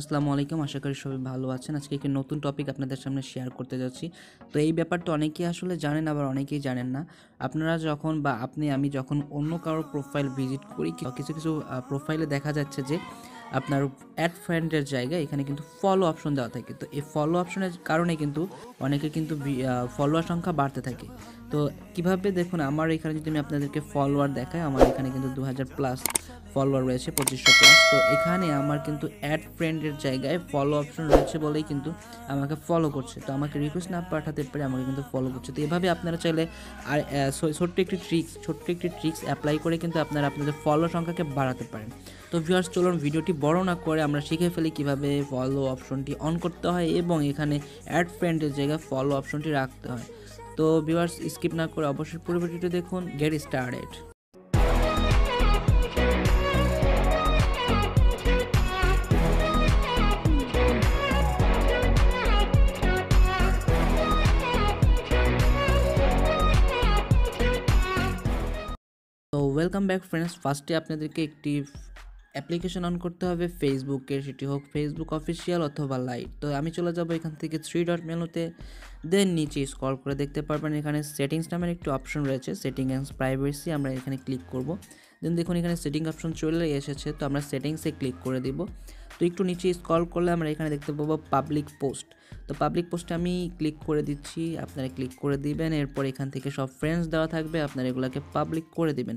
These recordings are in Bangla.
আসসালামু আলাইকুম। আশা করি সবাই ভালো আছেন। আজকে একটি নতুন টপিক আপনাদের সামনে শেয়ার করতে যাচ্ছি। তো এই ব্যাপারটা অনেকেই আসলে জানেন, আবার অনেকেই জানেন না। আপনারা যখন বা আপনি, আমি যখন অন্য কারোর প্রোফাইল ভিজিট করি কিছু কিছু প্রোফাইলে দেখা যাচ্ছে যে আপনার অ্যাড ফ্রেন্ডের জায়গায় এখানে কিন্তু ফলো অপশন দেওয়া থাকে। তো এই ফলো অপশনের কারণে কিন্তু অনেকে কিন্তু ফলোয়ার সংখ্যা বাড়তে থাকে। তো কীভাবে দেখুন, আমার এখানে যদি আমি আপনাদেরকে ফলোয়ার দেখাই, আমার এখানে কিন্তু দু হাজার প্লাস ফলোয়ার রয়েছে পঁচিশশো প্লাস তো এখানে আমার কিন্তু অ্যাড ফ্রেন্ডের জায়গায় ফলো অপশন রয়েছে বলেই কিন্তু আমাকে ফলো করছে। তো আমাকে রিকোয়েস্ট না পাঠাতে পারে আমাকে কিন্তু ফলো করছে। তো এভাবে আপনারা চাইলে আর ছোট্ট একটি ট্রিক্স ছোট্ট একটি ট্রিক্স অ্যাপ্লাই করে কিন্তু আপনারা আপনাদের ফলো সংখ্যাকে বাড়াতে পারেন। তো ভিউয়ার্স চলুন ভিডিওটি বড় না করে আমরা শিখে ফেলি কীভাবে ফলো অপশনটি অন করতে হয় এবং এখানে অ্যাড ফ্রেন্ডের জায়গায় ফলো অপশনটি রাখতে হয়। তো ভিউয়ার্স স্কিপ না করে অবশ্যই পুরো ভিডিওটি দেখুন গেট স্টার্টেড তো ওয়েলকাম ব্যাক ফ্রেন্ডস ফার্স্টে আপনাদেরকে একটি অ্যাপ্লিকেশন অন করতে হবে। ফেসবুকে সেটি হোক ফেসবুক অফিসিয়াল অথবা লাইট তো আমি চলে যাব এখান থেকে থ্রি ডট মেনুতে দেন নিচে স্ক্রল করে দেখতে পারবেন এখানে সেটিংস নামের একটি অপশন রয়েছে সেটিং অ্যান্ড প্রাইভেসি আমরা এখানে ক্লিক করব। দেন দেখুন এখানে সেটিং অপশন চলে এসেছে। তো আমরা সেটিংসে ক্লিক করে দিব। তো একটু নিচে স্ক্রল করলে আমরা এখানে দেখতে পাবো পাবলিক পোস্ট তো পাবলিক পোস্টে আমি ক্লিক করে দিচ্ছি, আপনারা ক্লিক করে দিবেন, এরপর এখান থেকে সব ফ্রেন্ডস দেওয়া থাকবে, আপনারা এগুলোকে পাবলিক করে দিবেন।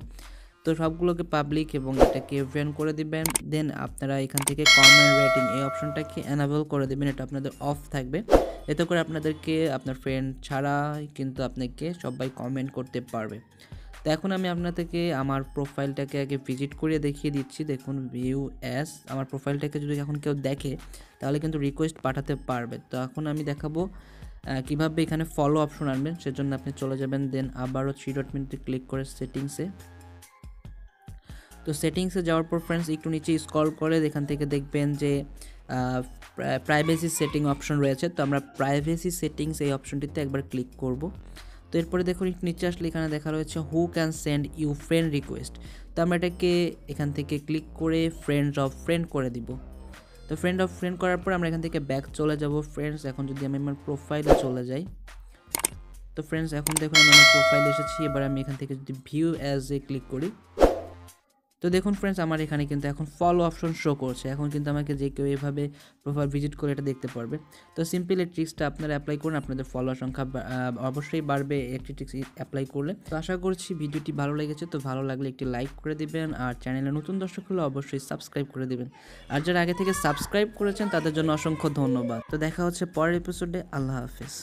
তো সবগুলোকে পাবলিক এবং এটাকে ফ্রেন্ড করে দিবেন দেন আপনারা এখান থেকে কমেন্ট রেটিং এই অপশনটাকে অ্যানাবেল করে দিবেন, এটা আপনাদের অফ থাকবে। এতে করে আপনাদেরকে, আপনার ফ্রেন্ড ছাড়া কিন্তু আপনাকে সবাই কমেন্ট করতে পারবে। তো এখন আমি আপনাদেরকে আমার প্রোফাইলটাকে আগে ভিজিট করে দেখিয়ে দিচ্ছি। দেখুন ভিউ অ্যাস আমার প্রোফাইলটাকে যদি এখন কেউ দেখে, তাহলে কিন্তু রিকোয়েস্ট পাঠাতে পারবে। তো এখন আমি দেখাবো কীভাবে এখানে ফলো অপশন আনবেন, সেজন্য আপনি চলে যাবেন দেন আবারও থ্রি ডট মিনিটে ক্লিক করে সেটিংসে তো সেটিংসে যাওয়ার পর ফ্রেন্ডস একটু নিচে স্ক্রল করে এখান থেকে দেখবেন যে প্রাইভেসি সেটিং অপশন রয়েছে। তো আমরা প্রাইভেসি সেটিংস এই অপশনটিতে একবার ক্লিক করব। তো এরপরে দেখুন, নিচে আসলে এখানে দেখা রয়েছে who can send you friend request তো আমরা এটাকে এখান থেকে ক্লিক করে ফ্রেন্ডস অফ ফ্রেন্ড করে দিব। তো ফ্রেন্ড অফ ফ্রেন্ড করার পর আমরা এখান থেকে ব্যাক চলে যাব। ফ্রেন্ডস এখন যদি আমি আমার প্রোফাইলে চলে যাই। তো ফ্রেন্ডস এখন দেখুন আমি আমার প্রোফাইলে এসেছি। এবার আমি এখান থেকে যদি ভিউ অ্যাজ এ ক্লিক করি। তো দেখুন ফ্রেন্ডস আমার এখানে কিন্তু এখন ফলো অপশন শো করছে। এখন কিন্তু আমাকে যে কেউ এভাবে প্রোফাইল ভিজিট করে এটা দেখতে পারবে। তো সিম্পল এই ট্রিক্সটা আপনারা অ্যাপ্লাই করুন, আপনাদের ফলোয়ার সংখ্যা অবশ্যই বাড়বে একটি ট্রিক্স অ্যাপ্লাই করলে। তো আশা করছি ভিডিওটি ভালো লেগেছে, তো ভালো লাগলে একটি লাইক করে দিবেন আর চ্যানেলে নতুন দর্শক হলে অবশ্যই সাবস্ক্রাইব করে দেবেন। আর যারা আগে থেকে সাবস্ক্রাইব করেছেন, তাদের জন্য অসংখ্য ধন্যবাদ। তো দেখা হচ্ছে পরের এপিসোডে আল্লাহ হাফিজ।